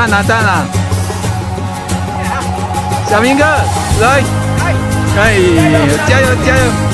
赞啦赞啦！小明哥来，可以，加油加油！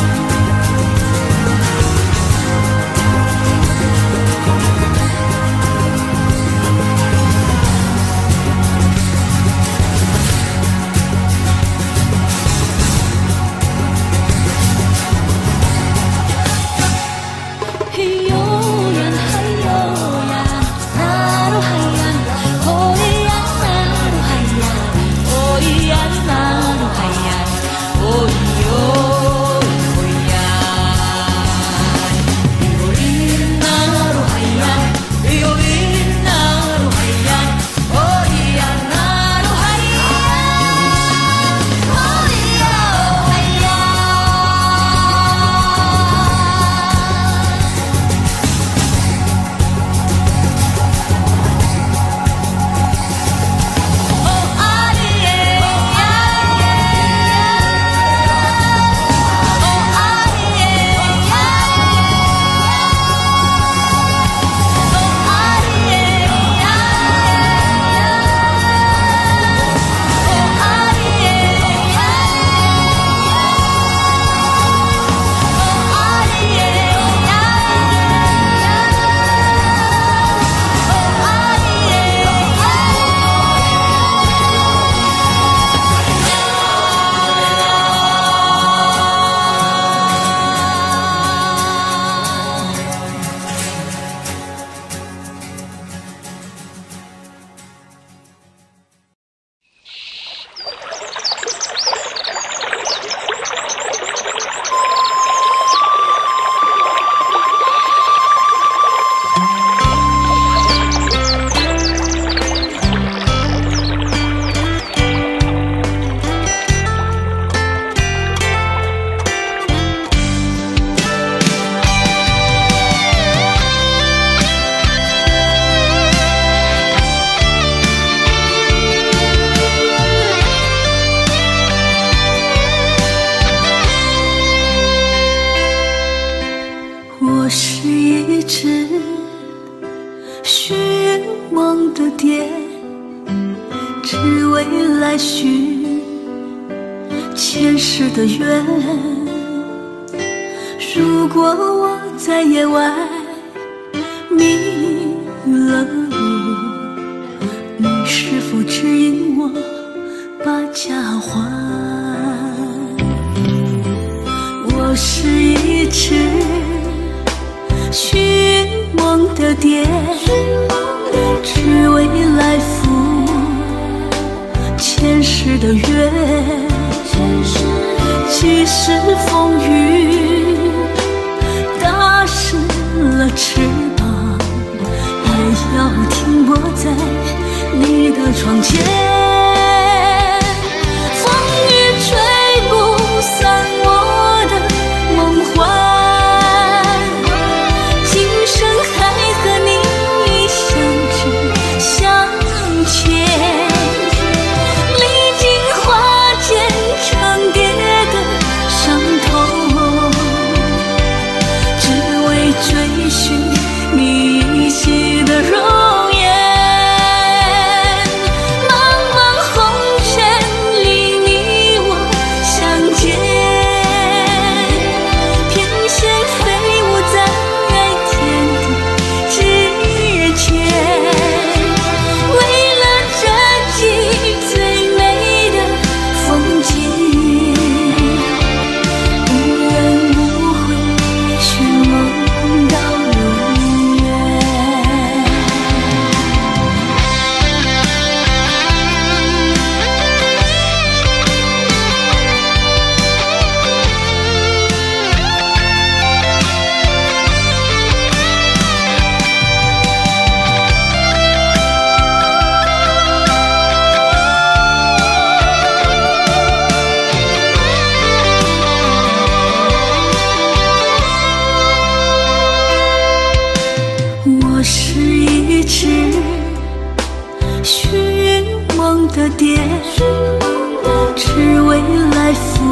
来赴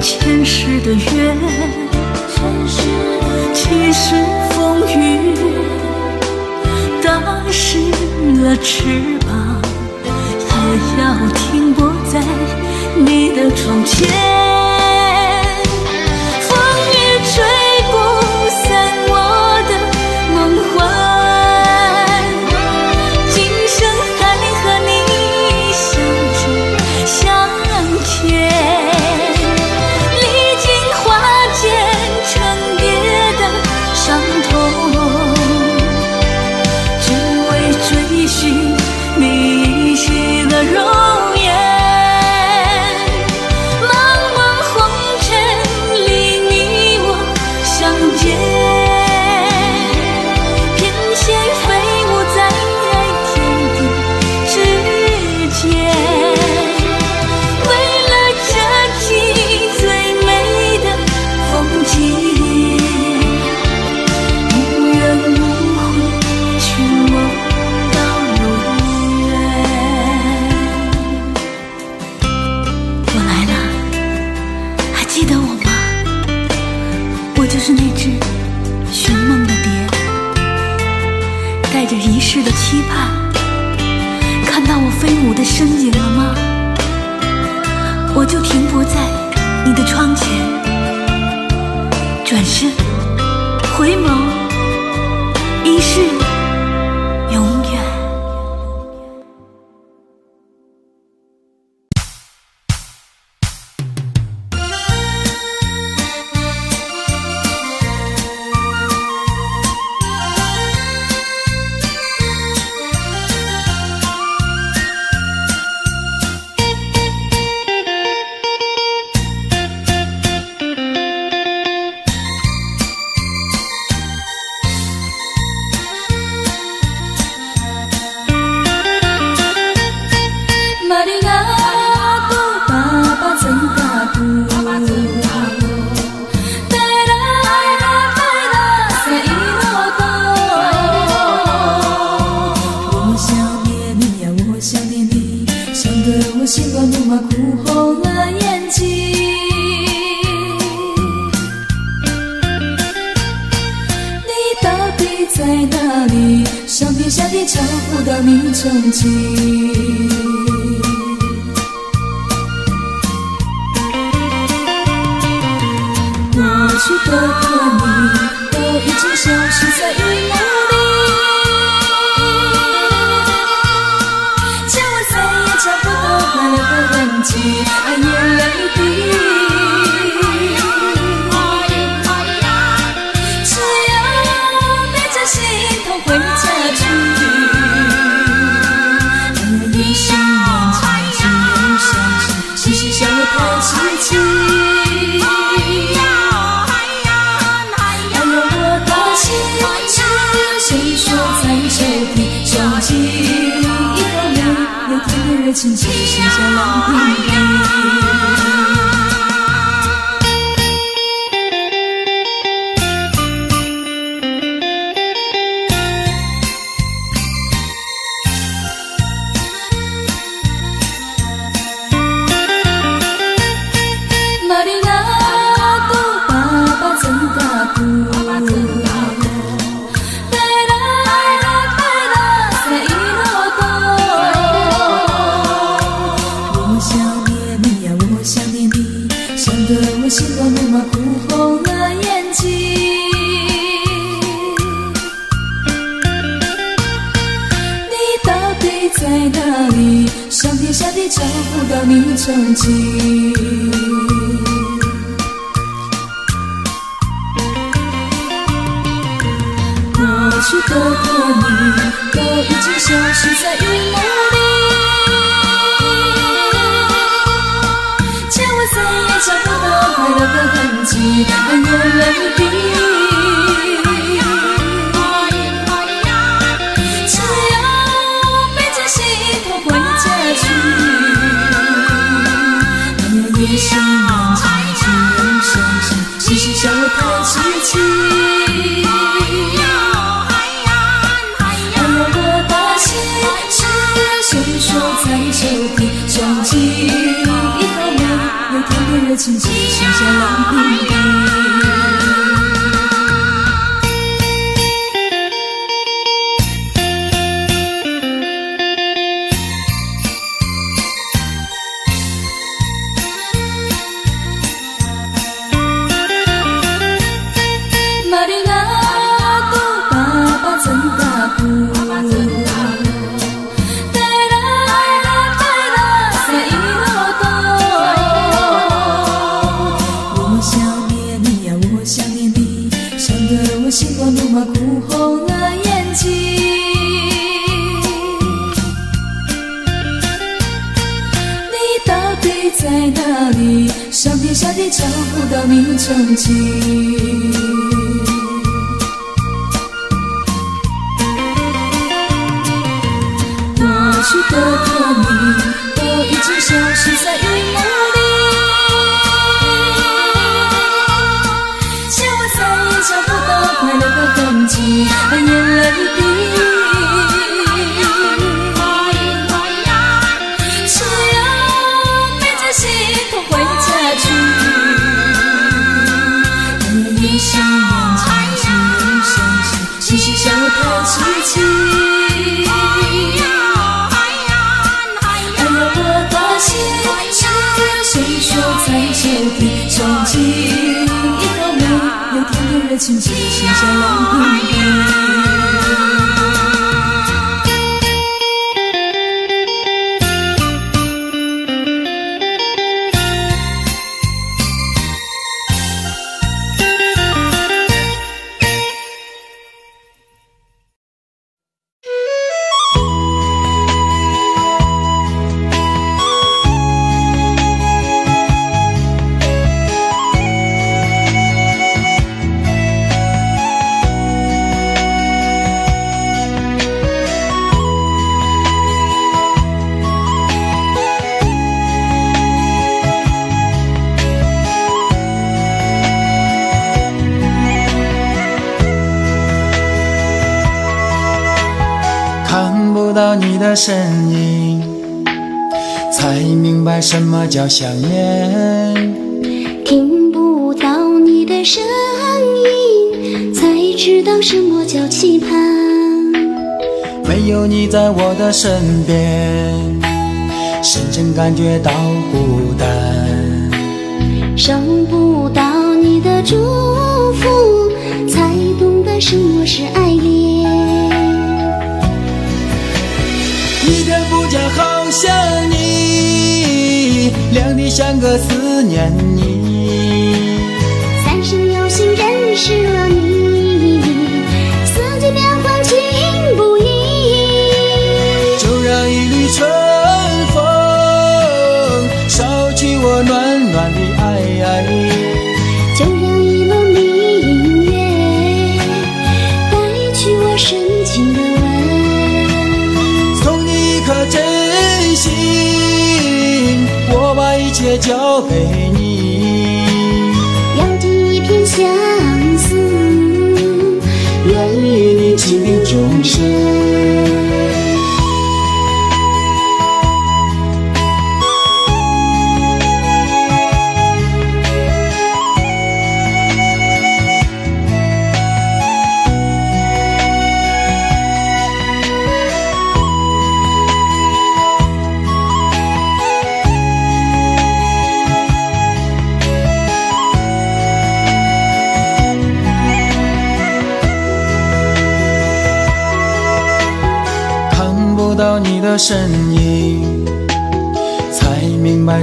前世的缘，前世风雨打湿了翅膀，也要停泊在你的窗前。着一世的期盼，看到我飞舞的身影了吗？我就停泊在你的窗前，转身，回眸。去的可你，都已经消失在雨雾里。叫我再也找不到快的痕迹。Chỉ dành. 在哪里？上天下地找不到你踪迹。过去的和你，都已经消失在云雾里。千我再也找不到快乐的痕迹，爱越来越。啊找不到你踪迹。的身影，才明白什么叫想念。听不到你的声音，才知道什么叫期盼。没有你在我的身边，深深感觉到孤单。收不到你的祝福，才懂得什么是爱恋。好想你，亮的像个思念你。三生有幸认识了你，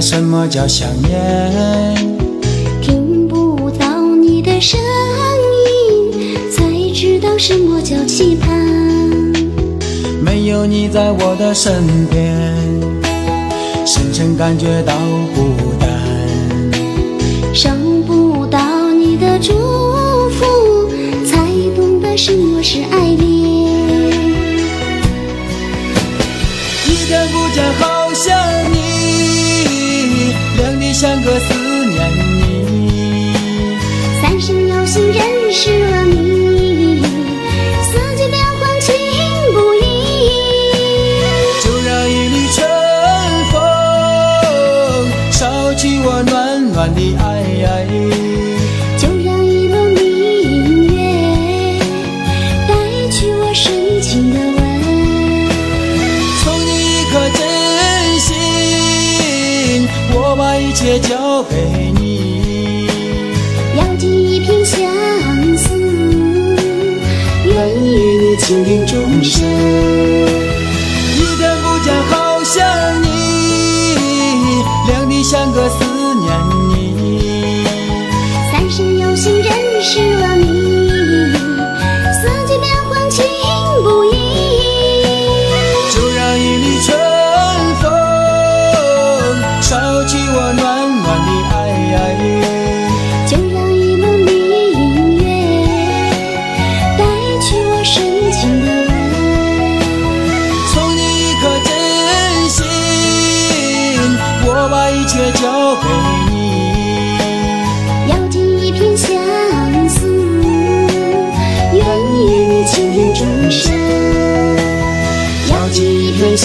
什么叫想念。听不到你的声音，才知道什么叫期盼。没有你在我的身边，深深感觉到孤单。收不到你的祝福，才懂得什么是爱恋。一天不见，好个思念你。三生有幸认识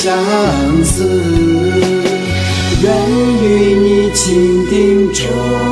相思，愿与你情定终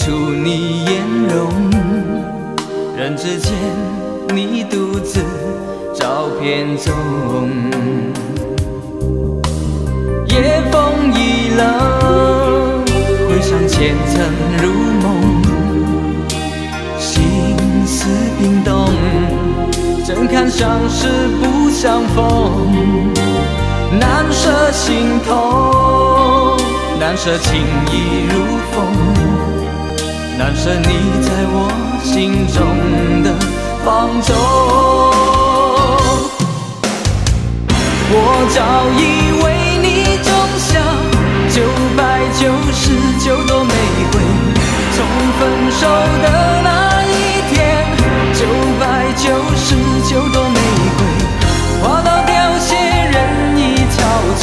出你颜容。人之间，你独自照片中。夜风已冷，回想前尘如梦，心思冰冻，怎堪相识不相逢？难舍心痛，难舍情意如风，难舍你在我心中的放纵。我早已为你种下。九百九十九朵玫瑰，从分手的那一天，九百九十九朵玫瑰，花到凋谢，人已憔悴，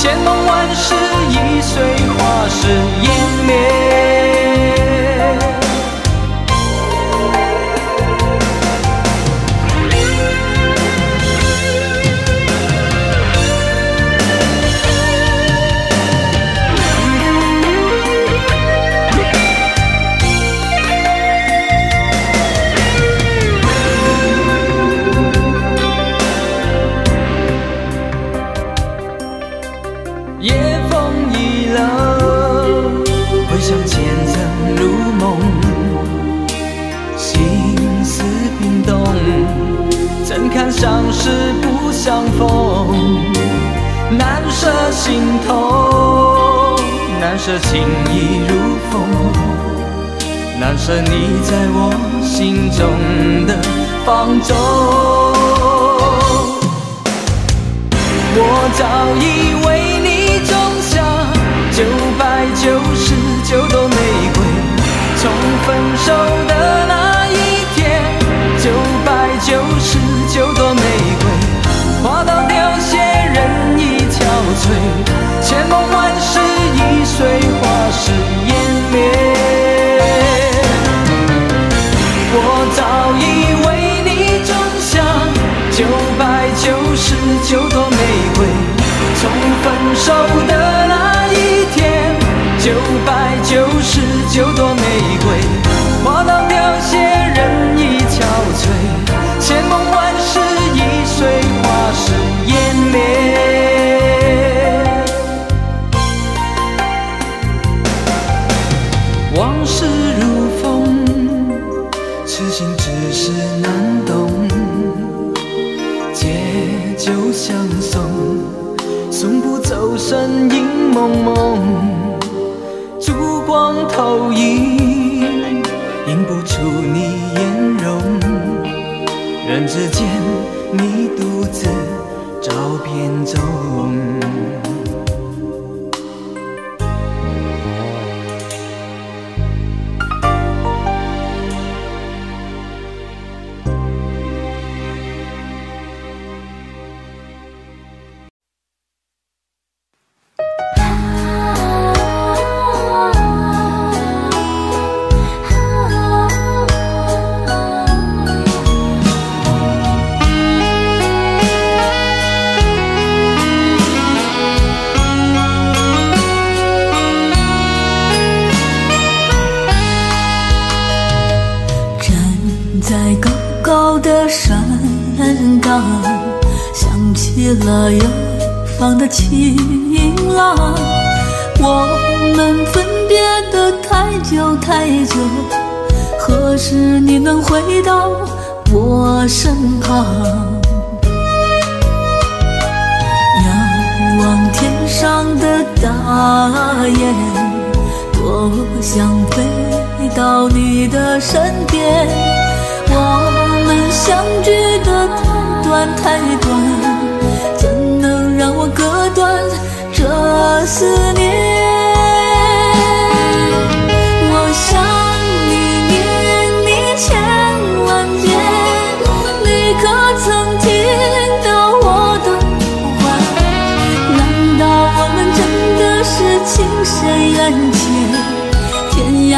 千梦万世已随，花事湮灭。相逢，难舍心头，难舍情意如风，难舍你在我心中的放纵。我早已为你种下九百九十九朵玫瑰，从分手的那走的那一天，九百九十九朵玫瑰，花到凋谢，人已憔悴，千梦万。水花事湮灭，往事之间。你独自照片中。天上的大雁，多想飞到你的身边。我们相聚的太短太短。怎能让我割断这思念。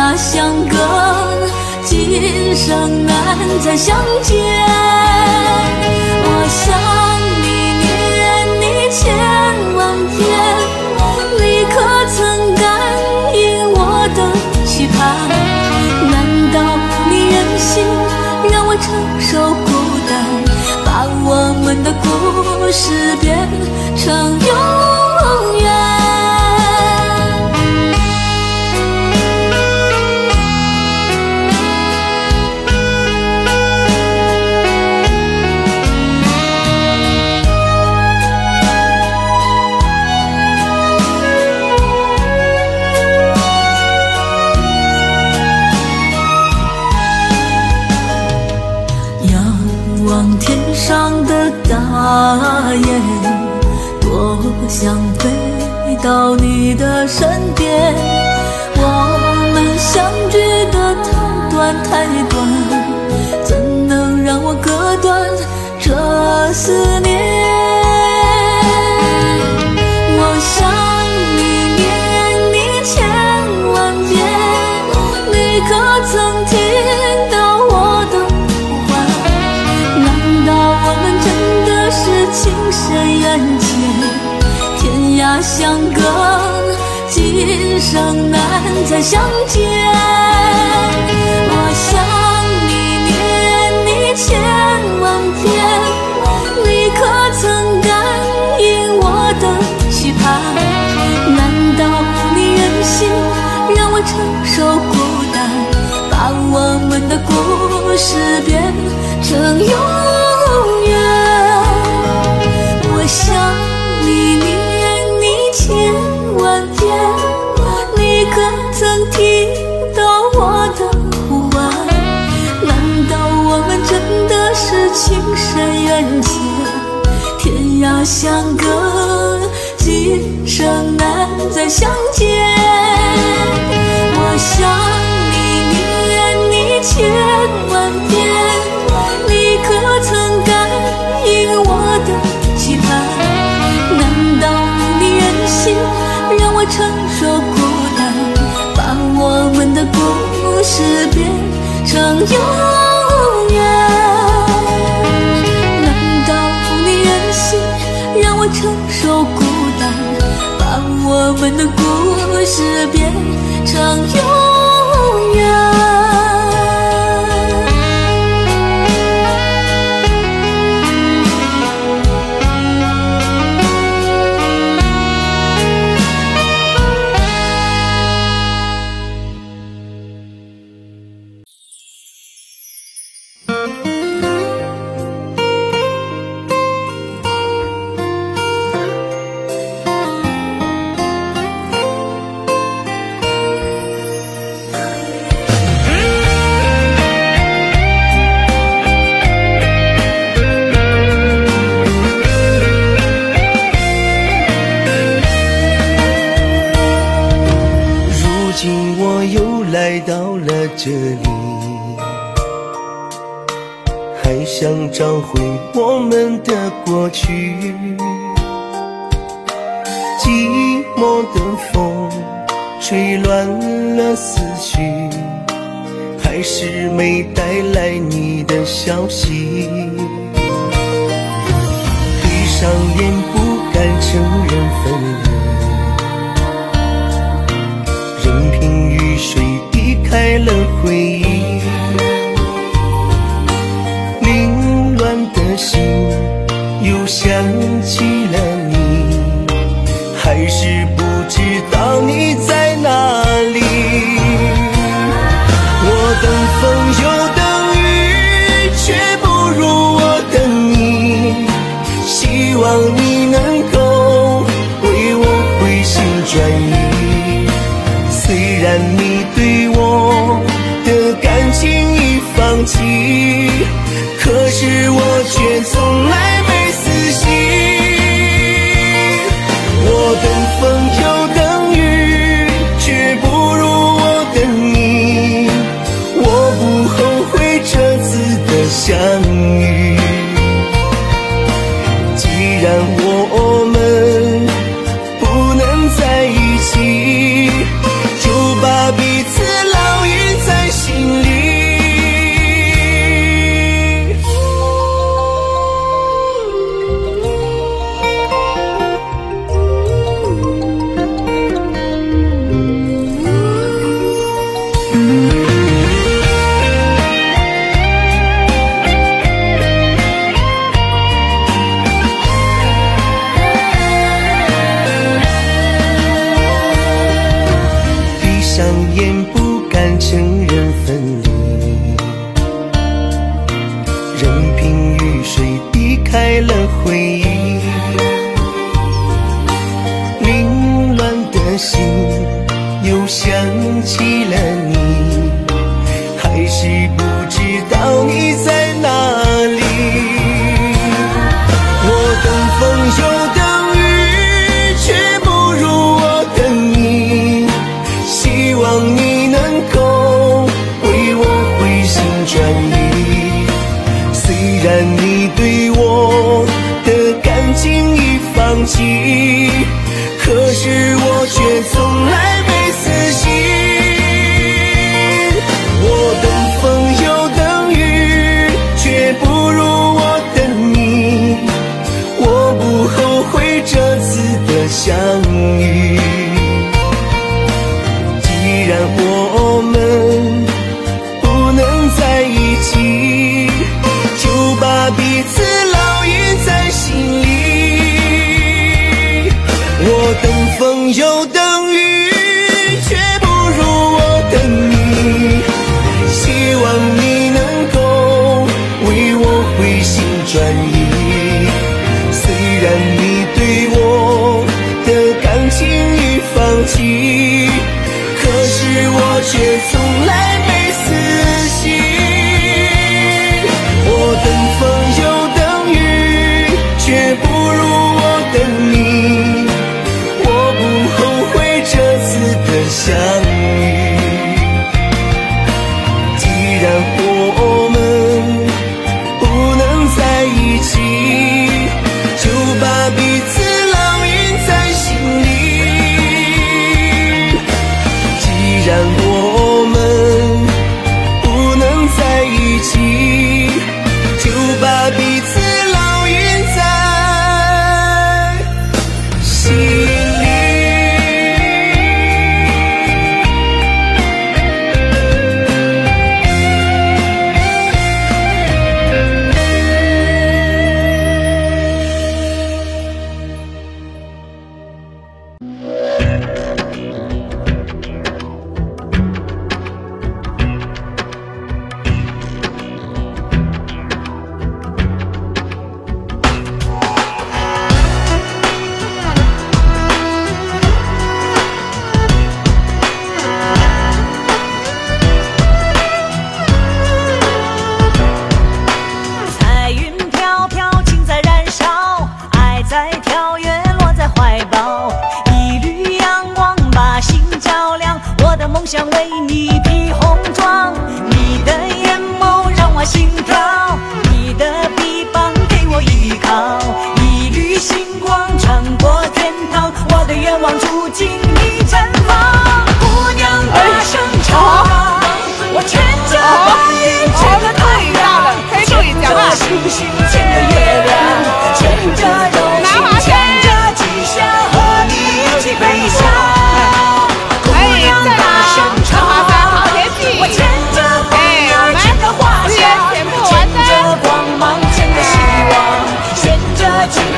涯相隔，今生难再相见。我想你念你千万遍，你可曾感应我的期盼？难道你忍心让我承受孤单，把我们的故事变成上的大雁，多想飞到你的身边。我们相聚的太短太短，怎能让我割断这思念？相隔，今生难再相见。我想你念你千万遍，你可曾感应我的期盼？难道你忍心让我承受孤单，把我们的故事变成永相隔，今生难再相见？我想你念你千万遍，你可曾感应我的？期盼？难道你忍心让我承受孤单，把我们的故事变成永远？们的故事变成永远？里，还想找回我们的过去。寂寞的风吹乱了思绪，还是没带来你的消息。闭上眼，不敢承认分离，开了回忆，凌乱的心又想起。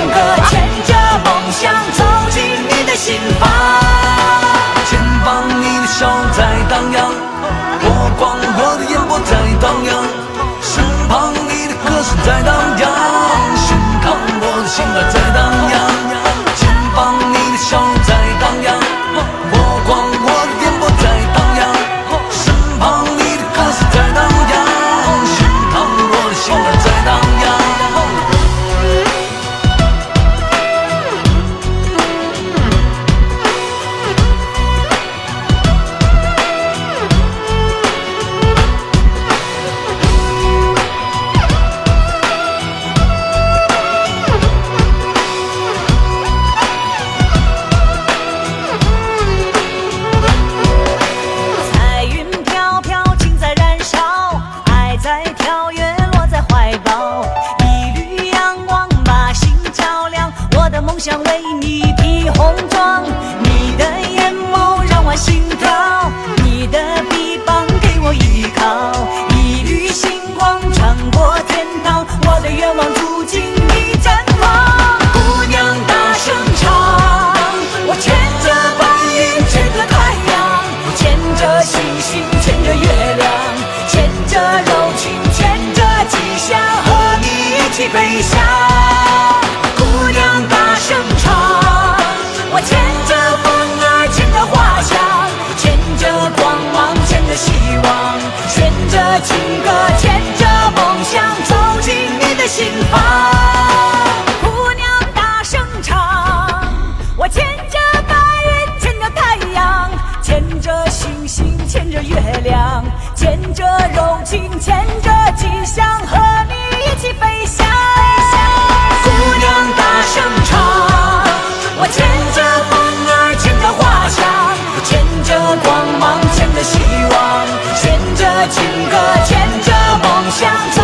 牵着心牵着月亮牵着柔情牵着吉祥和你一起飞翔。姑娘大声唱我牵着风儿牵着花香牵着光芒牵着希望牵着情歌牵着梦想走进你的心房。请牵着吉祥和你一起飞翔。姑娘大声唱，我牵着风儿，牵着花香，牵着光芒，牵着希望，牵着情歌，牵着梦想。